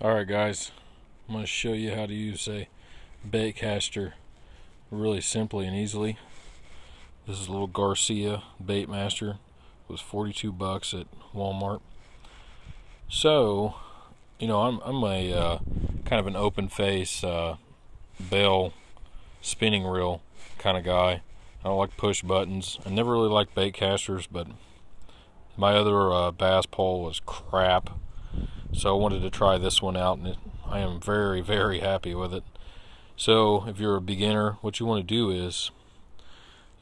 Alright guys, I'm going to show you how to use a bait caster really simply and easily. This is a little Garcia bait master. It was 42 bucks at Walmart. So, you know, I'm, I'm a uh, kind of an open face uh, bail spinning reel kind of guy. I don't like push buttons. I never really liked bait casters, but my other uh, bass pole was crap so I wanted to try this one out, and I am very, very happy with it. So if you're a beginner, what you want to do is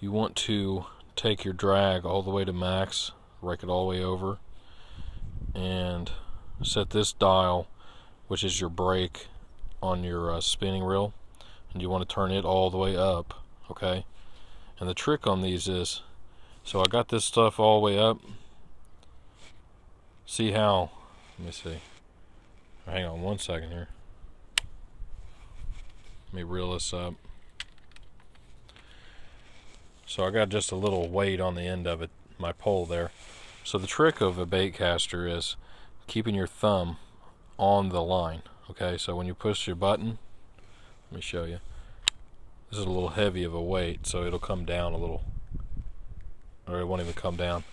you want to take your drag all the way to max, rake it all the way over, and set this dial, which is your brake, on your uh, spinning reel, and you want to turn it all the way up, okay? And the trick on these is, so I got this stuff all the way up. See how let me see. Hang on one second here. Let me reel this up. So I got just a little weight on the end of it, my pole there. So the trick of a bait caster is keeping your thumb on the line. Okay, so when you push your button, let me show you. This is a little heavy of a weight, so it'll come down a little. Or it won't even come down.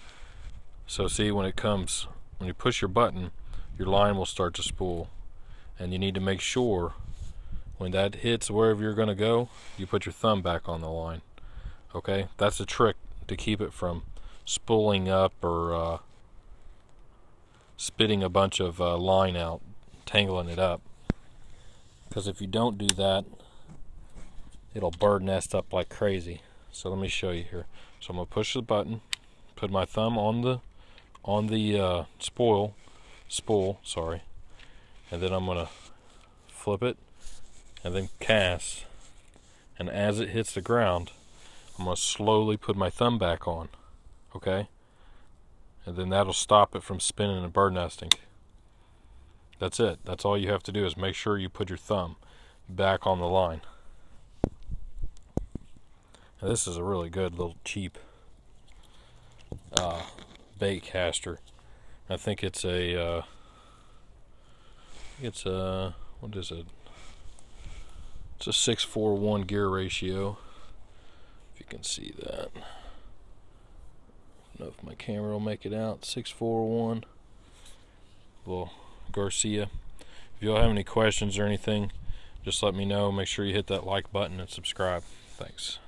So see, when it comes, when you push your button, your line will start to spool. And you need to make sure when that hits wherever you're going to go you put your thumb back on the line okay? That's a trick to keep it from spooling up or uh, spitting a bunch of uh, line out tangling it up. Because if you don't do that it'll bird nest up like crazy. So let me show you here. So I'm gonna push the button put my thumb on the on the uh, spoil spool, sorry. And then I'm to flip it and then cast. And as it hits the ground, I'm to slowly put my thumb back on. Okay? And then that'll stop it from spinning and bird nesting. That's it. That's all you have to do is make sure you put your thumb back on the line. Now, this is a really good little cheap uh, bait caster. I think it's a uh, it's a what is it? It's a six four one gear ratio. If you can see that. Know if my camera will make it out. Six four one. Well, Garcia. If y'all have any questions or anything, just let me know. Make sure you hit that like button and subscribe. Thanks.